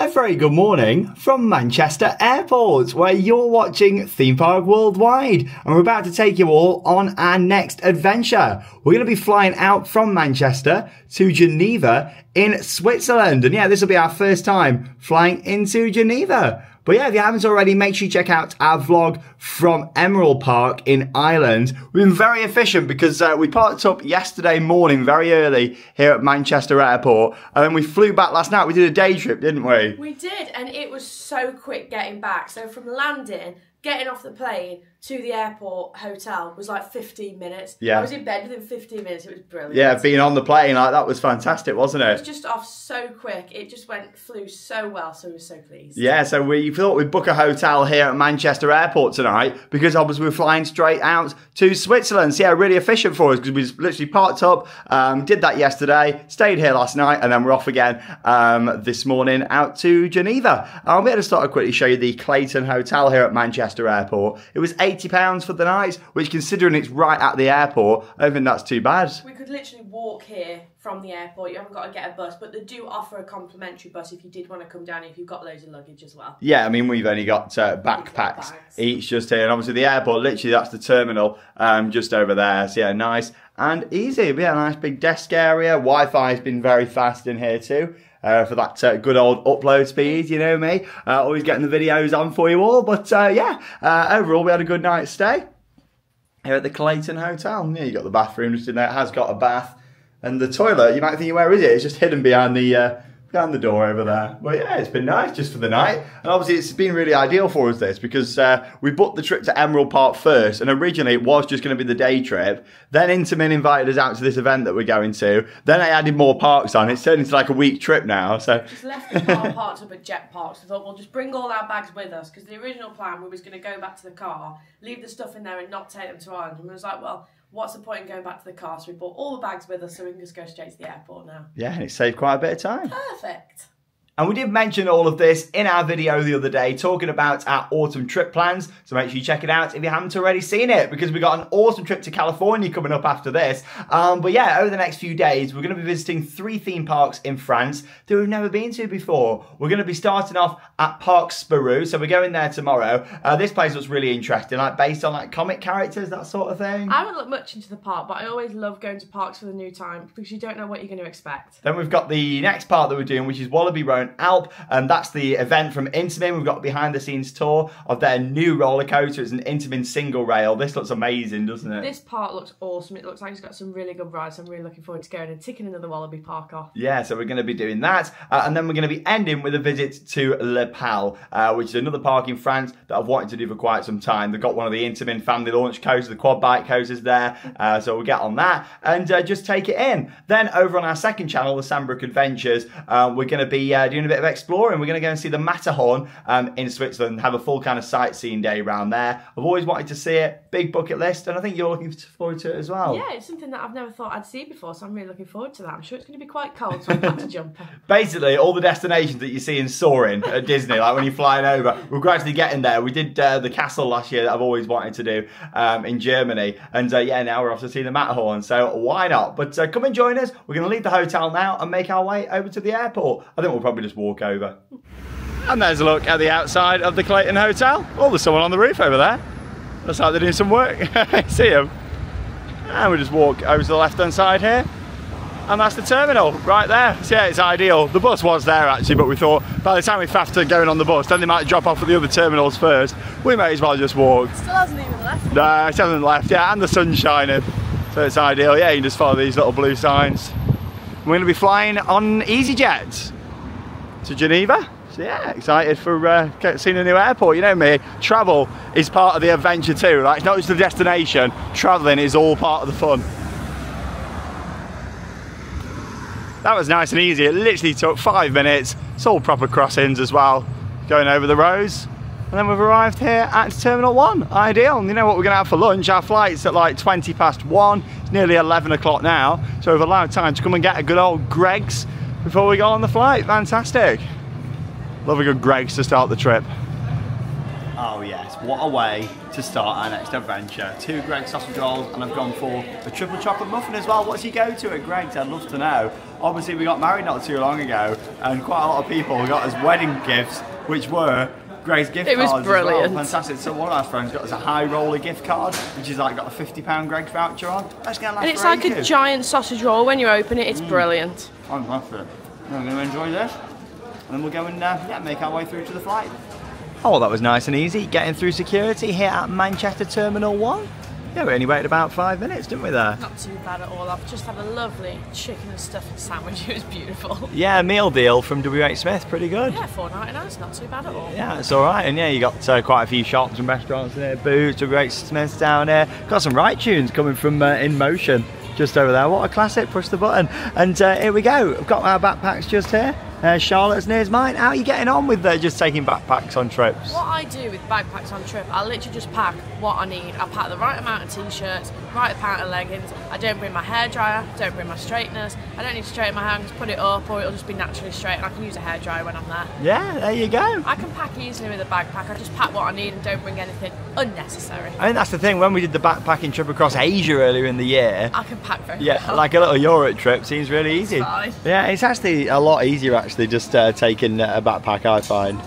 A very good morning from Manchester Airport, where you're watching Theme Park Worldwide, and we're about to take you all on our next adventure. We're going to be flying out from Manchester to Geneva in Switzerland, and yeah, this will be our first time flying into Geneva. But yeah, if you haven't already, make sure you check out our vlog from Emerald Park in Ireland. We've been very efficient because uh, we parked up yesterday morning very early here at Manchester Airport and then we flew back last night. We did a day trip, didn't we? We did, and it was so quick getting back. So from landing, getting off the plane to the airport hotel was like 15 minutes. Yeah. I was in bed within 15 minutes. It was brilliant. Yeah, being on the plane like that was fantastic, wasn't It It was just off so quick. It just went, flew so well. So we were so pleased. Yeah, so we thought we'd book a hotel here at Manchester Airport tonight because obviously we're flying straight out to Switzerland. So yeah, really efficient for us because we literally parked up, um, did that yesterday, stayed here last night, and then we're off again um, this morning out to Geneva. I'm going to start to quickly show you the Clayton Hotel here at Manchester Airport. It was £80 for the night, which considering it's right at the airport, I don't think that's too bad. We could literally walk here from the airport. You haven't got to get a bus, but they do offer a complimentary bus if you did want to come down if you've got loads of luggage as well. Yeah, I mean, we've only got uh, backpacks bags. each just here. And obviously, the airport, literally, that's the terminal um, just over there. So, yeah, nice and easy. Yeah, nice big desk area. Wi Fi has been very fast in here, too. Uh, for that uh, good old upload speed, you know me, uh, always getting the videos on for you all. But uh, yeah, uh, overall we had a good night's stay here at the Clayton Hotel. Yeah, you got the bathroom just in there. It has got a bath and the toilet. You might think, where is it? It's just hidden behind the behind the door over there. But yeah, it's been nice just for the night. And obviously, it's been really ideal for us this because uh, we booked the trip to Emerald Park first, and originally it was just going to be the day trip. Then Intamin invited us out to this event that we're going to. Then I added more parks on. It's turned into like a week trip now. So Just left the car parked up at Jet Parks. I thought we'll just bring all our bags with us because the original plan we was going to go back to the car, leave the stuff in there, and not take them to Ireland. And we was like, well, what's the point in going back to the car? So we brought all the bags with us so we can just go straight to the airport now. yeah, and it saved quite a bit of time. Perfect. And we did mention all of this in our video the other day, talking about our autumn trip plans. So make sure you check it out if you haven't already seen it, because we got an awesome trip to California coming up after this. Um, but yeah, over the next few days, we're going to be visiting three theme parks in France that we've never been to before. We're going to be starting off at Parc Spirou, so we're going there tomorrow. Uh, this place looks really interesting, like based on like comic characters, that sort of thing. I haven't looked much into the park, but I always love going to parks for the new time because you don't know what you're going to expect. Then we've got the next part that we're doing, which is Walibi Rhône-Alpes, and that's the event from Intamin. We've got a behind the scenes tour of their new roller coaster. It's an Intamin single rail. This looks amazing, doesn't it? This park looks awesome. It looks like it's got some really good rides. I'm really looking forward to going and ticking another Walibi Park off. Yeah, so we're going to be doing that. Uh, and then we're going to be ending with a visit to Le Pal, uh, which is another park in France that I've wanted to do for quite some time. They've got one of the Intamin family launch coasters, the quad bike coasters there. Uh, so we'll get on that and uh, just take it in. Then over on our second channel, the Sanbrooke Adventures, uh, we're going to be uh, doing a bit of exploring. We're going to go and see the Matterhorn um, in Switzerland, have a full kind of sightseeing day around there. I've always wanted to see it, big bucket list, and I think you're looking forward to it as well. Yeah, it's something that I've never thought I'd see before, so I'm really looking forward to that. I'm sure it's going to be quite cold, so got to jumper. basically all the destinations that you see in Soaring at Disney, like when you're flying over, we're gradually getting there. We did uh, the castle last year that I've always wanted to do um, in Germany, and uh, yeah, now we're off to see the Matterhorn. So why not? But uh, come and join us. We're going to leave the hotel now and make our way over to the airport. I think we'll probably just walk over. And there's a look at the outside of the Clayton Hotel. Oh, there's someone on the roof over there. Looks like they're doing some work. see them? And we just walk over to the left hand side here and that's the terminal right there. So yeah, it's ideal. The bus was there actually, but we thought by the time we faffed to going on the bus, then they might drop off at the other terminals first. We may as well just walk. Still hasn't even left. No, it hasn't left, yeah, and the sun's shining. So it's ideal. Yeah, you can just follow these little blue signs. We're going to be flying on EasyJet to Geneva. So yeah, excited for uh, seeing a new airport. You know me, travel is part of the adventure too. Like, it's not just the destination, travelling is all part of the fun. That was nice and easy. It literally took five minutes. It's all proper crossings as well, going over the roads. And then we've arrived here at Terminal 1. Ideal. And you know what we're going to have for lunch? Our flight's at like 20 past 1. It's nearly 11 o'clock now. So we've allowed time to come and get a good old Greggs before we go on the flight. Fantastic. Love a good Greggs to start the trip. Oh yes, what a way to start our next adventure. Two Greggs sausage rolls and I've gone for a triple chocolate muffin as well. What's your go-to at Greggs? I'd love to know. Obviously, we got married not too long ago, and quite a lot of people got us wedding gifts, which were Grace gift It was cards as well. brilliant. Fantastic. So one of our friends got us a high roller gift card, which is like got a fifty pound Greggs voucher on. That's gonna last And it's for like a giant sausage roll when you open it. It's Mm. brilliant. Fantastic. I'm going to enjoy this, and then we'll go and uh, yeah, make our way through to the flight. Oh, well, that was nice and easy. Getting through security here at Manchester Terminal 1. Yeah, we only waited about five minutes, didn't we, there? Not too bad at all. I've just had a lovely chicken and stuffing sandwich. It was beautiful. Yeah, meal deal from WH Smith, pretty good. Yeah, four ninety nine. It's not too bad at all. Yeah, it's all right. And yeah, you got uh, quite a few shops and restaurants in here, Boots, WH Smith's down there. Got some right tunes coming from uh, InMotion just over there. What a classic, push the button. And uh, here we go. I've got our backpacks just here. Uh, Charlotte's near as mine. How are you getting on with uh, just taking backpacks on trips? What I do with backpacks on trip, I literally just pack what I need. I pack the right amount of t-shirts, right amount of leggings. I don't bring my hair dryer, don't bring my straighteners. I don't need to straighten my hair, I just put it up or it'll just be naturally straight and I can use a hair dryer when I'm there. Yeah, there you go. I can pack easily with a backpack. I just pack what I need and don't bring anything unnecessary. I think that's the thing. When we did the backpacking trip across Asia earlier in the year, I can pack very yeah, well. like a little Europe trip seems really easy. fine. Yeah, it's actually a lot easier actually just uh, taking a backpack. I find.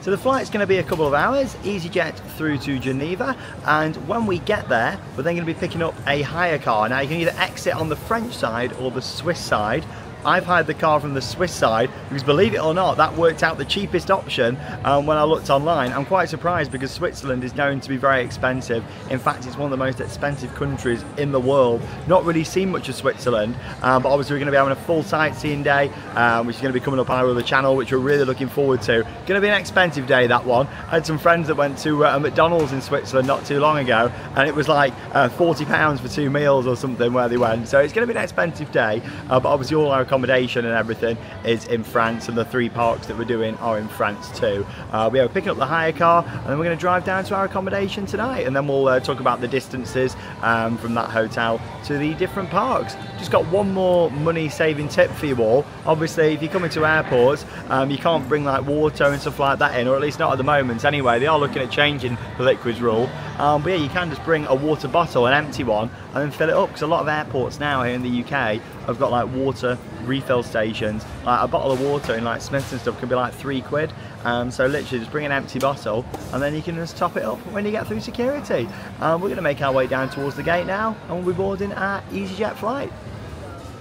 So the flight's going to be a couple of hours, EasyJet through to Geneva, and when we get there, we're then going to be picking up a hire car. Now you can either exit on the French side or the Swiss side. I've hired the car from the Swiss side because believe it or not, that worked out the cheapest option um, when I looked online. I'm quite surprised because Switzerland is known to be very expensive. In fact, it's one of the most expensive countries in the world. Not really seen much of Switzerland, um, but obviously we're going to be having a full sightseeing day, um, which is going to be coming up on our other channel, which we're really looking forward to. Going to be an expensive day, that one. I had some friends that went to uh, a McDonald's in Switzerland not too long ago, and it was like uh, 40 pounds for two meals or something where they went. So it's going to be an expensive day, uh, but obviously all our accommodation and everything is in France, and the three parks that we're doing are in France too. Uh, we are picking up the hire car, and then we're going to drive down to our accommodation tonight, and then we'll uh, talk about the distances um, from that hotel to the different parks. Just got one more money-saving tip for you all. Obviously, if you come into airports, um, you can't bring like water and stuff like that in, or at least not at the moment. Anyway, they are looking at changing the liquids rule. Um, but yeah, you can just bring a water bottle, an empty one, and then fill it up. Because a lot of airports now here in the UK have got like water refill stations. Like a bottle of water in like Smiths and stuff can be like three quid. Um, so literally just bring an empty bottle and then you can just top it up when you get through security. Um, we're going to make our way down towards the gate now and we'll be boarding our EasyJet flight.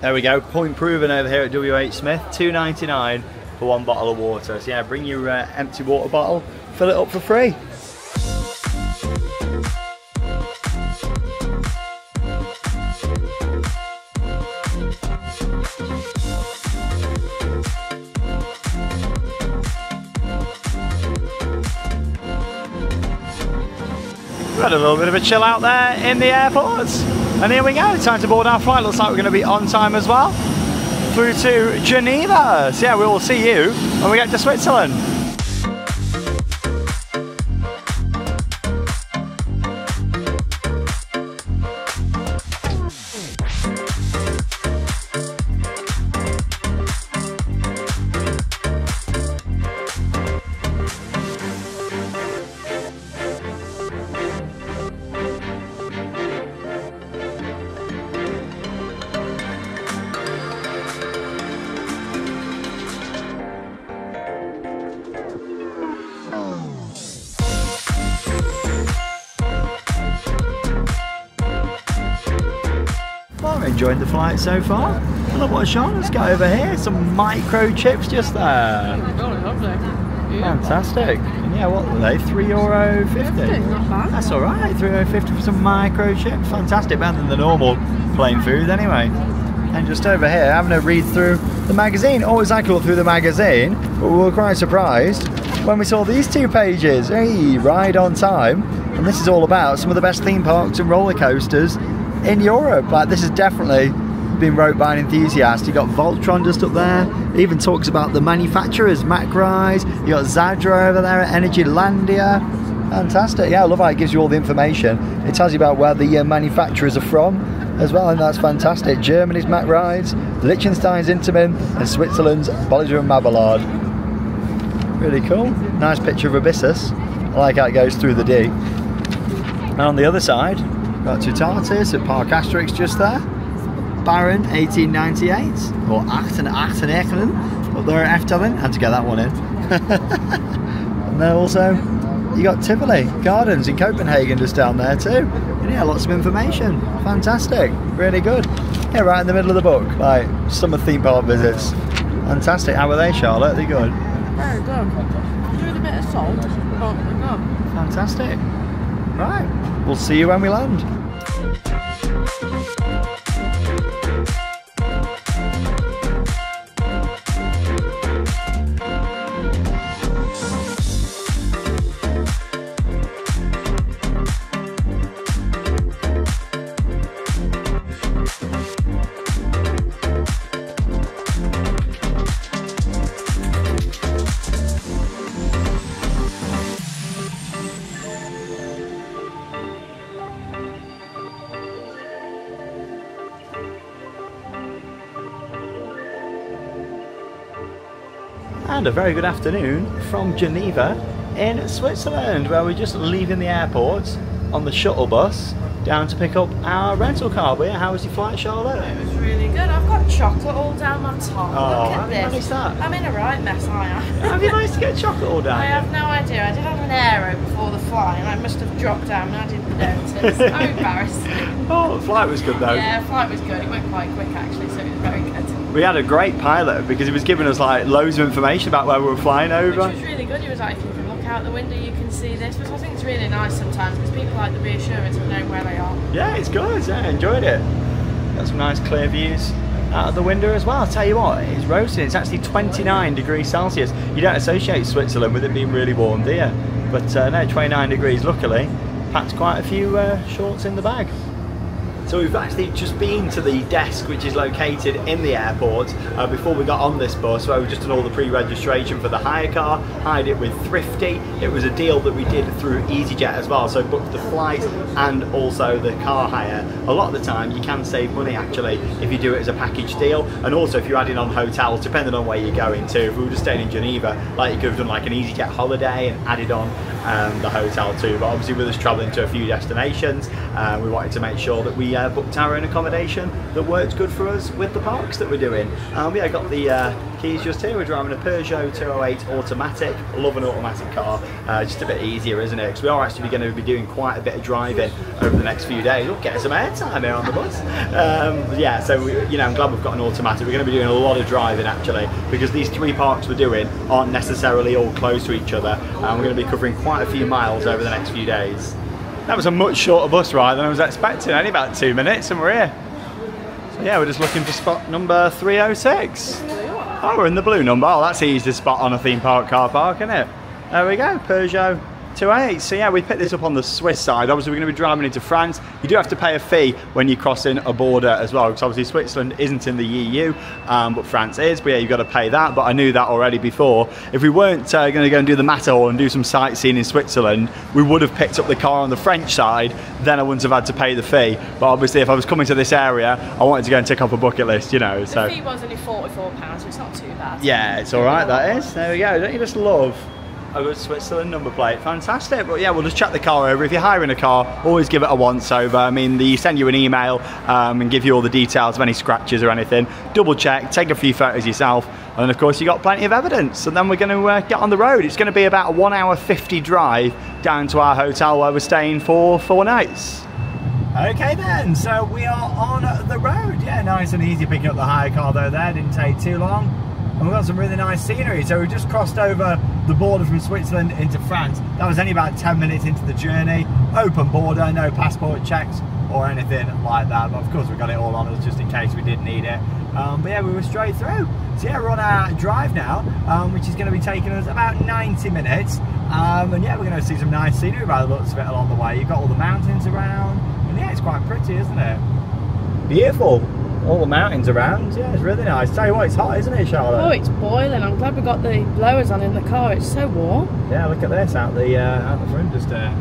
There we go, point proven over here at WH Smith, 2.99 for one bottle of water. So yeah, bring your uh, empty water bottle, fill it up for free. Had a little bit of a chill out there in the airport. And here we go, time to board our flight. Looks like we're going to be on time as well. Through to Geneva. So yeah, we will see you when we get to Switzerland. Enjoying the flight so far. I love what Charlotte's got over here. Some microchips just there. Fantastic. And yeah, what were they? Three euro fifty. That's all right. Three euro fifty for some microchips. Fantastic. Better than the normal plain food, anyway. And just over here, having a read through the magazine. Always like to look through the magazine, but we were quite surprised when we saw these two pages. Hey, ride on time. And this is all about some of the best theme parks and roller coasters in Europe. Like this is definitely been wrote by an enthusiast. You got Voltron just up there. It even talks about the manufacturers, Mack Rides. You got Zadra over there at Energylandia. Fantastic. Yeah, I love how it gives you all the information. It tells you about where the uh, manufacturers are from as well, and that's fantastic. Germany's Mack Rides, Liechtenstein's Intamin, and Switzerland's Bolliger and Mabillard. Really cool. Nice picture of Abyssus. I like how it goes through the D. And on the other side, got Tutatis at Parc Asterix just there. Baron 1898 or 1898 up there at Efteling. Had to get that one in. and then also you got Tivoli Gardens in Copenhagen just down there too. And yeah, lots of information. Fantastic. Really good. Yeah, right in the middle of the book. Like summer theme park visits. Fantastic. How were they, Charlotte? They good? Very good. Doing a bit of salt, but good. Fantastic. Right. We'll see you when we land. Música and a very good afternoon from Geneva in Switzerland, where we're just leaving the airport on the shuttle bus down to pick up our rental car. But yeah, how was your flight, Charlotte? It was really good. I've got chocolate all down my top. Oh, Look at this. that? I'm in a right mess, I am. have you managed to get chocolate all down? I have no idea. I did have an aero before the flight and I must have dropped down and I didn't notice. How embarrassing. Oh, the flight was good though. Yeah, flight was good. It went quite quick actually, so it was very good. We had a great pilot because he was giving us like loads of information about where we were flying over. Which was really good. He was like, if you can look out the window, you can see this. Which I think is really nice sometimes because people like the reassurance of knowing where they are. Yeah, it's good. Yeah, I enjoyed it. Got some nice clear views out of the window as well. I'll tell you what, it's roasting. It's actually 29 degrees Celsius. You don't associate Switzerland with it being really warm, do you? But uh, no, 29 degrees. Luckily, packed quite a few uh, shorts in the bag. So we've actually just been to the desk which is located in the airport uh, before we got on this bus where we've just done all the pre-registration for the hire car, hired it with Thrifty. It was a deal that we did through EasyJet as well, so booked the flight and also the car hire. A lot of the time you can save money actually if you do it as a package deal and also if you're adding on hotels depending on where you're going to. If we were just staying in Geneva, like you could have done like an EasyJet holiday and added on um, the hotel too. But obviously with us travelling to a few destinations, uh, we wanted to make sure that we uh, booked our own accommodation that worked good for us with the parks that we're doing. Um, yeah, I got the uh, keys just here. We're driving a Peugeot 208 automatic. Love an automatic car. Uh, just a bit easier, isn't it? Because we are actually going to be doing quite a bit of driving over the next few days. We'll get some airtime here on the bus. Um, yeah, so we, you know, I'm glad we've got an automatic. We're going to be doing a lot of driving actually because these three parks we're doing aren't necessarily all close to each other. And we're going to be covering quite a few miles over the next few days. That was a much shorter bus ride than I was expecting, only about two minutes and we're here. So yeah, we're just looking for spot number 306. Oh, we're in the blue number. Oh, that's easy to spot on a theme park car park, isn't it? There we go, Peugeot 208. So yeah, we picked this up on the Swiss side. Obviously, we're going to be driving into France. You do have to pay a fee when you're crossing a border as well, because obviously Switzerland isn't in the EU, um, but France is. But yeah, you've got to pay that. But I knew that already before. If we weren't uh, going to go and do the Matterhorn and do some sightseeing in Switzerland, we would have picked up the car on the French side. Then I wouldn't have had to pay the fee. But obviously, if I was coming to this area, I wanted to go and tick off a bucket list, you know. So The fee was only £44, so it's not too bad. yeah, it's all right. That is. There we go. Don't you just love a good Switzerland number plate? Fantastic. But yeah, we'll just check the car over. If you're hiring a car, always give it a once over. I mean, they send you an email um, and give you all the details of any scratches or anything. Double check, take a few photos yourself, and of course you've got plenty of evidence. And then we're going to uh, get on the road. It's going to be about a one hour fifty drive down to our hotel where we're staying for four nights. Okay then, so we are on the road. Yeah, nice and easy picking up the hire car though there, didn't take too long. And we've got some really nice scenery. So we just crossed over the border from Switzerland into France. That was only about 10 minutes into the journey. Open border, no passport checks or anything like that. But of course we got it all on us just in case we did need it. Um, but yeah, we were straight through. So yeah, we're on our drive now, um, which is going to be taking us about 90 minutes. Um, and yeah, we're going to see some nice scenery by the looks of it along the way. You've got all the mountains around. And yeah, it's quite pretty, isn't it? Beautiful. All the mountains around. Yeah, it's really nice. Tell you what, it's hot, isn't it, Charlotte? Oh, it's boiling. I'm glad we got the blowers on in the car. It's so warm. Yeah, look at this out the uh, out the front just there.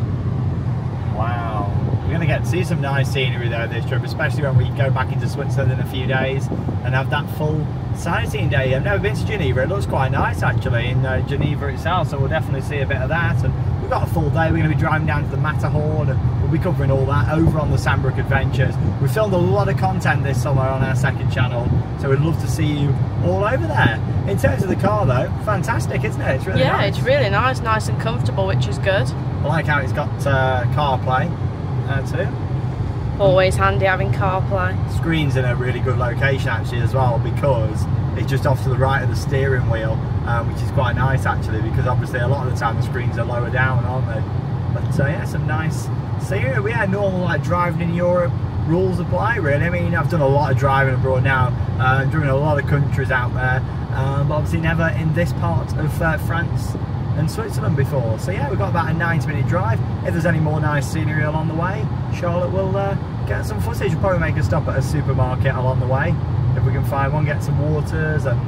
Going to get to see some nice scenery though this trip, especially when we go back into Switzerland in a few days and have that full sightseeing day. I've never been to Geneva. It looks quite nice actually in uh, Geneva itself, so we'll definitely see a bit of that. And we've got a full day. We're going to be driving down to the Matterhorn and we'll be covering all that over on the Sanbrooke Adventures. We filmed a lot of content this summer on our second channel, so we'd love to see you all over there. In terms of the car though, fantastic, isn't it? It's really yeah, nice. it's really nice, nice and comfortable, which is good. I like how it's got uh, CarPlay uh, too. Always handy having CarPlay. Screen's in a really good location actually as well because it's just off to the right of the steering wheel, um, which is quite nice actually because obviously a lot of the time the screens are lower down, aren't they? But uh, yeah, some nice So yeah, We had normal like driving in Europe rules apply really. I mean, I've done a lot of driving abroad now, uh, driven a lot of countries out there, um, but obviously never in this part of uh, France and Switzerland before. So yeah, we've got about a 90 minute drive. If there's any more nice scenery along the way, Charlotte will uh, get some footage. We'll probably make a stop at a supermarket along the way if we can find one, get some waters and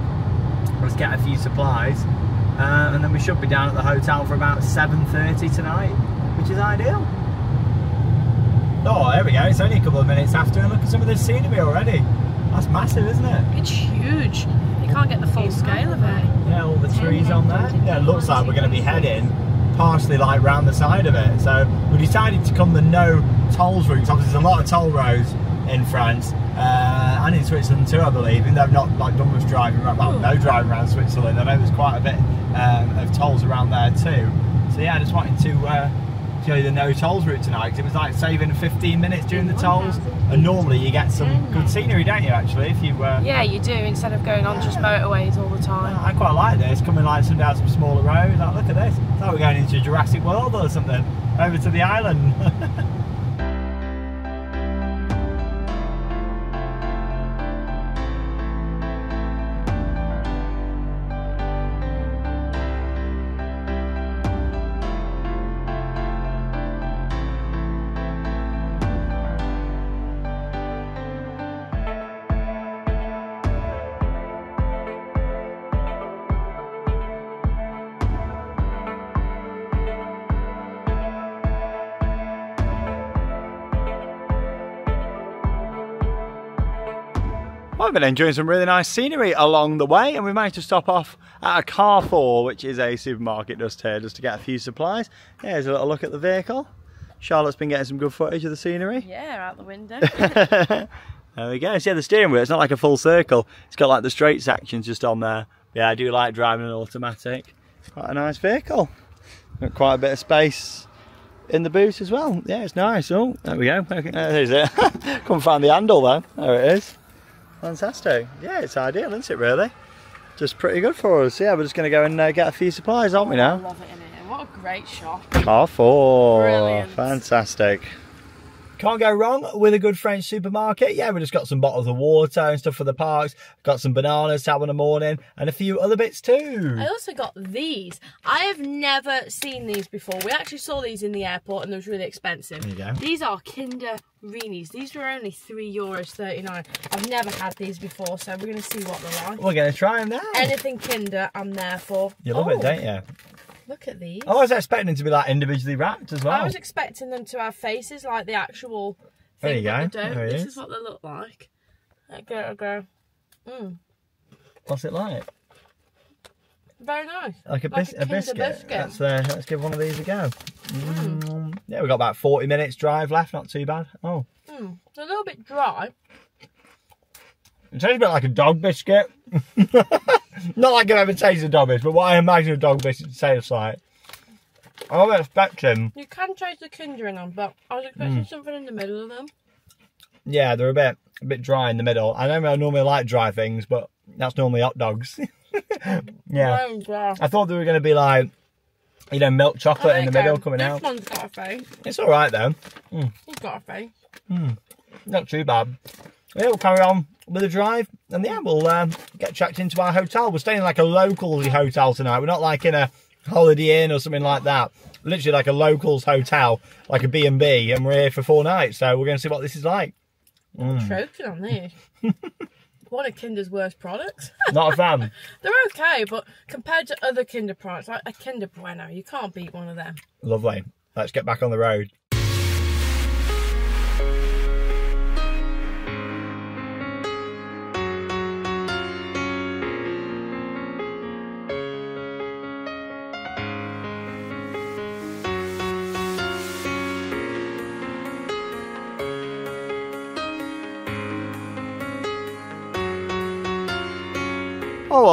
let's get a few supplies. Uh, and then we should be down at the hotel for about 7.30 tonight, which is ideal. Oh, there we go. It's only a couple of minutes after and look at some of the scenery already. That's massive, isn't it? It's huge. You can't get the full scale of it. Yeah, all the trees on there. Yeah, it looks like we're going to be heading partially like round the side of it. So we decided to come the no tolls route. Obviously, there's a lot of toll roads in France uh, and in Switzerland too, I believe. Even though I've not like done much driving around, well, no driving around Switzerland. I know there's quite a bit um, of tolls around there too. So yeah, I just wanted to uh, show you the no tolls route tonight because it was like saving 15 minutes during the tolls. And normally you get some good scenery, don't you? Actually, if you uh, Yeah, you do, instead of going on just motorways all the time. I quite like this, coming like some down some smaller roads. Like, look at this. It's like we're going into Jurassic World or something. Over to the island. I've been enjoying some really nice scenery along the way, and we managed to stop off at a Carrefour, which is a supermarket just here, just to get a few supplies. Yeah, here's a little look at the vehicle. Charlotte's been getting some good footage of the scenery. Yeah, out the window. there we go. So yeah, the steering wheel, it's not like a full circle. It's got like the straight sections just on there. Yeah, I do like driving an automatic. It's quite a nice vehicle. Got quite a bit of space in the boot as well. Yeah, it's nice. Oh, there we go. Okay, There's it. Couldn't find the handle though. There it is. Fantastic. Yeah, it's ideal, isn't it, really? Just pretty good for us. Yeah, we're just going to go and uh, get a few supplies, aren't we I now? love it in here. What a great shop. Carrefour. Brilliant. Fantastic. Can't go wrong with a good French supermarket. Yeah, we just got some bottles of water and stuff for the parks. Got some bananas to have in the morning and a few other bits too. I also got these. I have never seen these before. We actually saw these in the airport and they was really expensive. There you go. These are Kinder Reenies. These were only three euros thirty nine. I've never had these before, so we're gonna see what they're like. We're going to try them now. Anything Kinder, I'm there for. you love oh, it, don't you? Look at these. I was expecting them to be like individually wrapped as well. I was expecting them to have faces like the actual. There you go. don't. There this is. is what they look like. There go, there go. Mm, What's it like? very nice. Like a, Like a a biscuit. biscuit. Let's, uh, let's give one of these a go. Mm. Yeah, we've got about 40 minutes drive left. Not too bad. Oh. Mm, it's a little bit dry. It tastes a bit like a dog biscuit. Not like I've ever tasted a dog biscuit, but what I imagine a dog biscuit tastes like. I was expecting, You can taste the Kinder in them, but I was expecting mm. something in the middle of them. yeah, they're a bit a bit dry in the middle. I know I normally like dry things, but that's normally hot dogs. yeah, dry. I thought they were going to be like, you know, milk chocolate Oh, in the you middle go. coming this out. one's got a face. It's all right though, mm. He's got a face. Mm. not too bad. Yeah, we'll carry on with the drive, and yeah, we'll um, get checked into our hotel. We're staying in like a local hotel tonight. We're not like in a Holiday Inn or something like that. Literally like a locals hotel, like a B and B, and we're here for four nights. So we're going to see what this is like. Hmm. Choking on these. One of Kinder's worst products. Not a fan. They're okay, but compared to other Kinder products, like a Kinder Bueno, you can't beat one of them. Lovely. Let's get back on the road.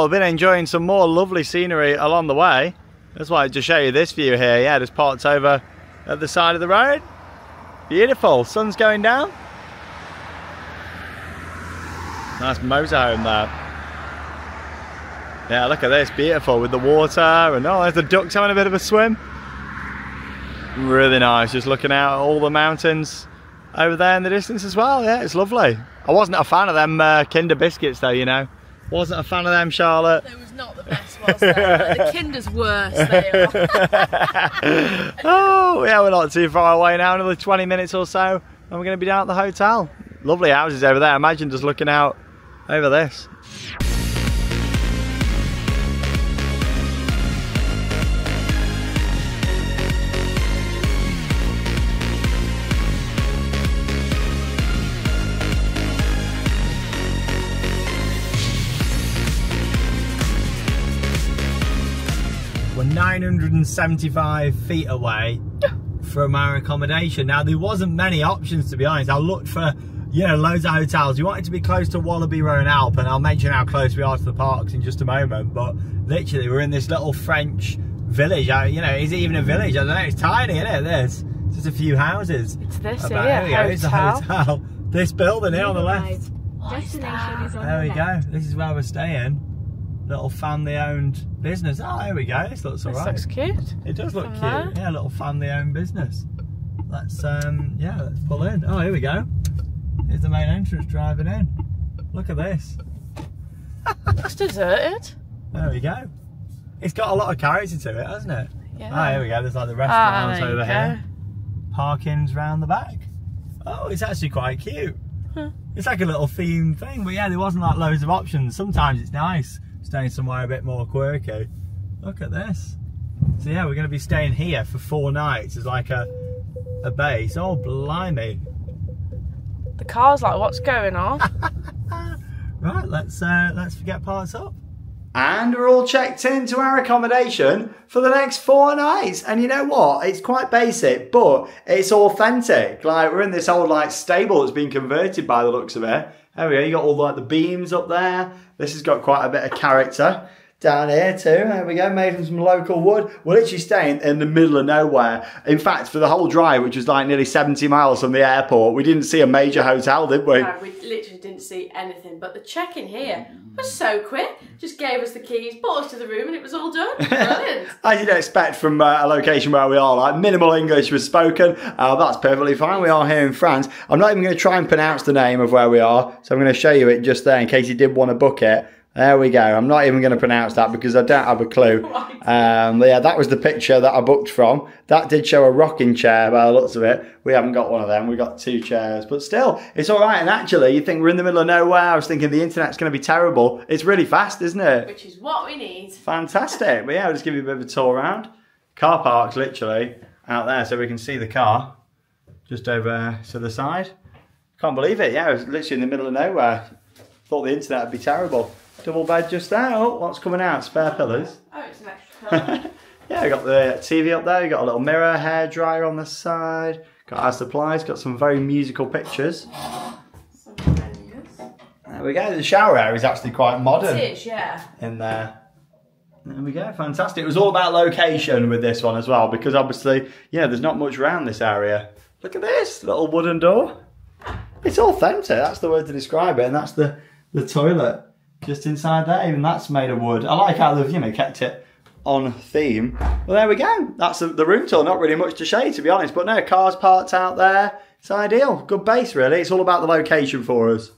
Well, been enjoying some more lovely scenery along the way. Just wanted to show you this view here. Yeah, just parked over at the side of the road. Beautiful, sun's going down. Nice motorhome there. Yeah, look at this, beautiful with the water and oh, there's the ducks having a bit of a swim. Really nice, just looking out at all the mountains over there in the distance as well. Yeah, it's lovely. I wasn't a fan of them uh, Kinder biscuits though, you know. Wasn't a fan of them, Charlotte. They was not the best, was the Kinder's worse, they are. oh, yeah, we're not too far away now, another 20 minutes or so, and we're going to be down at the hotel. Lovely houses over there. Imagine just looking out over this. 975 feet away from our accommodation. Now, there wasn't many options, to be honest. I looked for, you know, loads of hotels. We wanted to be close to Walibi Rhône-Alpes, and I'll mention how close we are to the parks in just a moment. But literally, we're in this little French village. I, you know, is it even a village? I don't know. It's tiny, isn't it? This. Just a few houses. It's this About- here, go. It's a hotel. This building here on the left. Destination is on There the we go. This is where we're staying. Little family-owned business. Oh, there we go. This looks This alright. looks cute. It does look From cute. there. Yeah, a little family-owned business. Let's um, yeah, let's pull in. Oh, here we go. Here's the main entrance driving in. Look at this. Looks deserted. There we go. It's got a lot of character to it, hasn't it? Yeah. Oh, here we go. There's like the Ah, restaurants you over here. Parking's round the back. Oh, it's actually quite cute. Huh. It's like a little theme thing, but yeah, there wasn't like loads of options. Sometimes it's nice staying somewhere a bit more quirky. Look at this. So yeah, we're going to be staying here for four nights as like a a base. Oh, blimey! The car's like, what's going on? Right, let's uh, let's forget parts up. And we're all checked into our accommodation for the next four nights. And you know what? It's quite basic, but it's authentic. Like we're in this old like stable that's been converted by the looks of it. There we go. You got all like the beams up there. This has got quite a bit of character. Down here too. There we go. Made from some local wood. We're literally staying in the middle of nowhere. In fact, for the whole drive, which was like nearly 70 miles from the airport, we didn't see a major hotel, did we? No, we literally didn't see anything. But the check-in here was so quick. Just gave us the keys, brought us to the room, and it was all done. Brilliant. As you'd expect from uh, a location where we are, like minimal English was spoken. Uh, that's perfectly fine. We are here in France. I'm not even going to try and pronounce the name of where we are, so I'm going to show you it just there in case you did want to book it. There we go. I'm not even going to pronounce that because I don't have a clue. Um, but yeah, that was the picture that I booked from. That did show a rocking chair by the looks of it. We haven't got one of them. We've got two chairs, but still, it's all right. And actually, you think we're in the middle of nowhere. I was thinking the internet's going to be terrible. It's really fast, isn't it? Which is what we need. Fantastic. But yeah, I'll just give you a bit of a tour around. Car park's literally out there so we can see the car just over to the side. Can't believe it. Yeah, it was literally in the middle of nowhere. Thought the internet would be terrible. Double bed just there. Oh, what's coming out? Spare pillows. Oh, it's an extra colour. yeah, you got the TV up there. You got a little mirror, hair dryer on the side. Got our supplies. Got some very musical pictures. Some. There we go. The shower area is actually quite modern. It is, yeah. in there. There we go, fantastic. It was all about location with this one as well, because obviously, yeah, there's not much around this area. Look at this little wooden door. It's authentic. That's the word to describe it, and that's the the toilet just inside there. Even that's made of wood. I like how they've you know kept it on theme. Well, there we go. That's the, room tour. Not really much to show you, to be honest, but no cars parked out there. It's ideal. Good base, really. It's all about the location for us.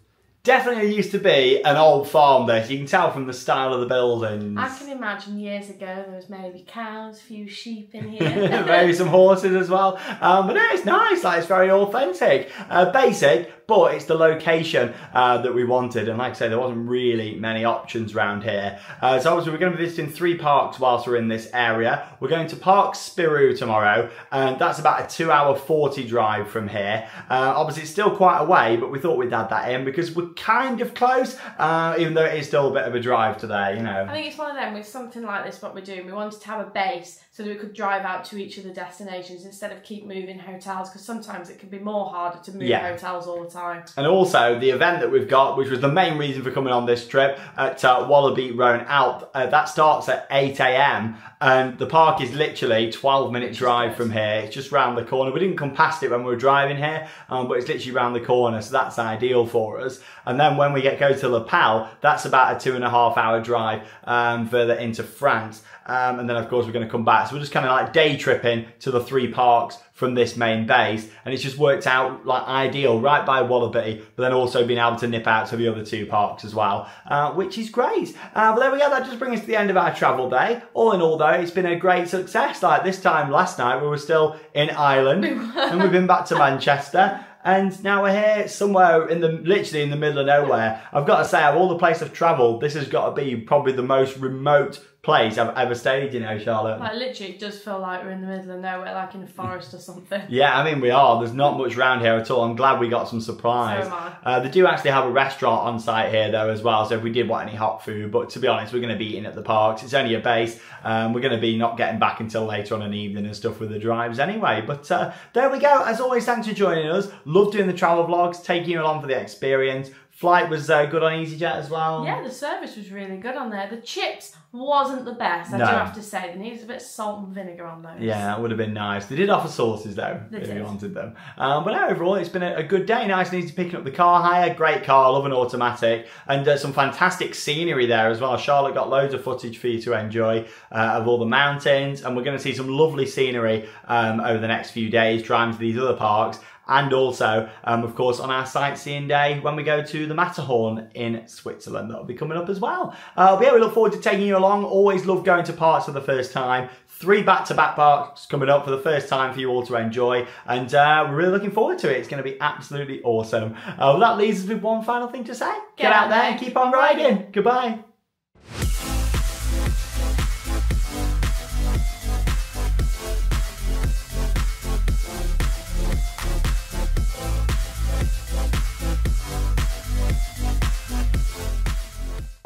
Definitely used to be an old farm. This you can tell from the style of the buildings. I can imagine years ago there was maybe cows, a few sheep in here. Maybe some horses as well. Um, but no, it's nice. Like it's very authentic, uh, basic, but it's the location uh, that we wanted. And like I say, there wasn't really many options around here. Uh, so obviously, we're going to be visiting three parks whilst we're in this area. We're going to Parc Spirou tomorrow, and that's about a two-hour forty drive from here. Uh, obviously, it's still quite a way, but we thought we'd add that in because we're kind of close, uh, even though it is still a bit of a drive today, you know. I think it's one of them with something like this. What we're doing, we wanted to have a base so that we could drive out to each of the destinations instead of keep moving hotels because sometimes it can be more harder to move Yeah. hotels all the time. And also the event that we've got, which was the main reason for coming on this trip at uh, Walibi Rhône-Alpes, uh, that starts at 8 a.m. and the park is literally 12 minute drive from here. It's just round the corner. We didn't come past it when we were driving here, um, but it's literally round the corner, so that's ideal for us. And then when we get go to Le Pal, that's about a two and a half hour drive um, further into France. Um, and then of course we're going to come back. So we're just kind of like day tripping to the three parks from this main base, and it's just worked out like ideal, right by Walibi, but then also being able to nip out to the other two parks as well, uh, which is great. Uh, but there we go. That just brings us to the end of our travel day. All in all, though, it's been a great success. Like this time last night, we were still in Ireland, and we've been back to Manchester. And now we're here somewhere in the literally in the middle of nowhere. I've got to say, of all the places I've travelled, this has got to be probably the most remote place I've ever stayed. You know, Charlotte. Like literally, it does feel like we're in the middle of nowhere, like in a forest or something. Yeah, I mean we are. There's not much around here at all. I'm glad we got some surprise. So. Uh, they do actually have a restaurant on site here though as well. So if we did want any hot food, but to be honest, we're going to be eating at the parks. It's only a base. Um, we're going to be not getting back until later on in the evening and stuff with the drives anyway. But uh, there we go. As always, thanks for joining us. Love doing the travel vlogs, taking you along for the experience. Flight was uh, good on EasyJet as well. Yeah, the service was really good on there. The chips wasn't the best, I No. do have to say. They needed a bit of salt and vinegar on those. Yeah, that would have been nice. They did offer sauces though, They if you wanted them. Um, but overall, it's been a, a good day. Nice and easy picking up the car hire. Great car, love an automatic, and uh, some fantastic scenery there as well. Charlotte got loads of footage for you to enjoy uh, of all the mountains, and we're going to see some lovely scenery um, over the next few days, driving to these other parks. And also, um, of course, on our sightseeing day when we go to the Matterhorn in Switzerland. That'll be coming up as well. Uh, but yeah, we look forward to taking you along. Always love going to parks for the first time. Three back-to-back parks coming up for the first time for you all to enjoy. And uh, we're really looking forward to it. It's going to be absolutely awesome. Uh, well, that leaves us with one final thing to say. Get, out there and keep on riding. Goodbye.